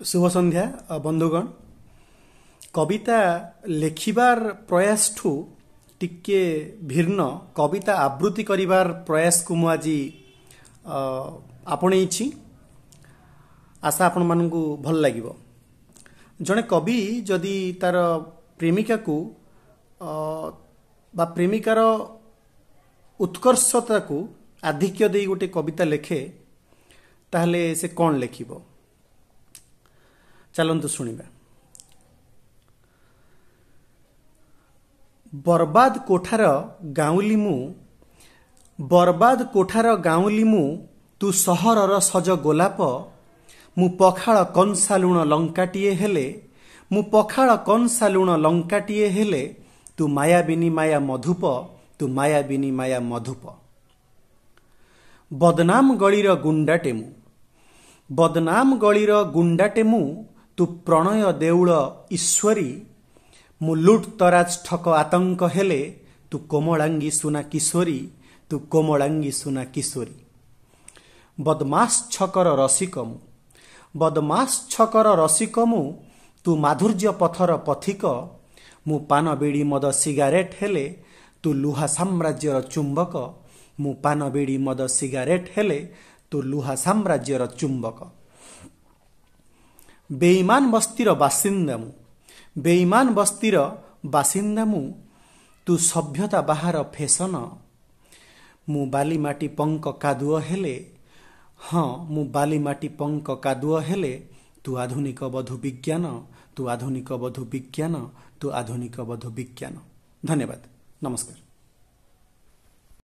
ଶୁଭ ସନ୍ଧ୍ୟା ବନ୍ଧୁଗଣ କବିତା ଲେଖିବାର ପ୍ରୟାସଠୁ ଟିକେ ଭିନ୍ନ କବିତା ଆବୃତ୍ତି କରିବାର ପ୍ରୟାସକୁ ମୁଁ ଆଜି ଆପଣେଇଛି ଆଶା ଆପଣମାନଙ୍କୁ ଭଲ ଲାଗିବ। ଜଣେ କବି ଯଦି ତାର ପ୍ରେମିକାକୁ ବା ପ୍ରେମିକାର ଉତ୍କର୍ଷତାକୁ ଆଧିକ୍ୟ ଦେଇ ଗୋଟେ କବିତା ଲେଖେ ତାହେଲେ ସେ କ'ଣ ଲେଖିବ? ଚାଲନ୍ତୁ ଶୁଣିବା। ବରବାଦ କୋଠାର ଗାଉଁଲି ମୁଁ ବରବାଦ କୋଠାର ଗାଉଁଲି ମୁଁ ତୁ ସହରର ସଜ ଗୋଲାପ ମୁଁ ପଖାଳ କଂସା ଲୁଣ ଲଙ୍କାଟିଏ ହେଲେ ମୁଁ ପଖାଳ କଂସା ଲୁଣ ଲଙ୍କାଟିଏ ହେଲେ ତୁ ମାୟାବିନୀ ମାୟା ମଧୁପ ତୁ ମାୟାବିନୀ ମାୟା ମଧୁପ। ବଦନାମ ଗଳିର ଗୁଣ୍ଡାଟେ ମୁଁ ବଦନାମ ଗଳିର ଗୁଣ୍ଡାଟେ ମୁଁ ତୁ ପ୍ରଣୟ ଦେଉଳ ଈଶ୍ୱରୀ ମୁଁ ଲୁଟ୍ ତରାଜ ଠକ ଆତଙ୍କ ହେଲେ ତୁ କୋମଳାଙ୍ଗୀ ସୁନା କିଶୋରୀ ତୁ କୋମଳାଙ୍ଗୀ ସୁନା କିଶୋରୀ। ବଦମାସ ଛକର ରସିକ ମୁଁ ବଦମାସ ଛକର ରସିକ ମୁଁ ତୁ ମାଧୁର୍ଯ୍ୟ ପଥର ପଥିକ ମୁଁ ପାନ ବିଡ଼ି ମଦ ସିଗାରେଟ୍ ହେଲେ ତୁ ଲୁହା ସାମ୍ରାଜ୍ୟର ଚୁମ୍ବକ ମୁଁ ପାନ ବିଡ଼ି ମଦ ସିଗାରେଟ୍ ହେଲେ ତୁ ଲୁହା ସାମ୍ରାଜ୍ୟର ଚୁମ୍ବକ। ବେଇମାନ ବସ୍ତିର ବାସିନ୍ଦା ମୁଁ। ବେଇମାନ ବସ୍ତିର ବାସିନ୍ଦା ମୁଁ। ତୁ ସଭ୍ୟତା ବାହାର ଫେସନ। ମୁଁ ବାଲିମାଟି ପଙ୍କ କାଦୁଅ ହେଲେ। ହଁ ମୁଁ ବାଲିମାଟି ପଙ୍କ କାଦୁଅ ହେଲେ। ତୁ ଆଧୁନିକ ବଧୁ ବିଜ୍ଞାନ। ତୁ ଆଧୁନିକ ବଧୁ ବିଜ୍ଞାନ। ତୁ ଆଧୁନିକ ବଧୁ ବିଜ୍ଞାନ। ଧନ୍ୟବାଦ। ନମସ୍କାର।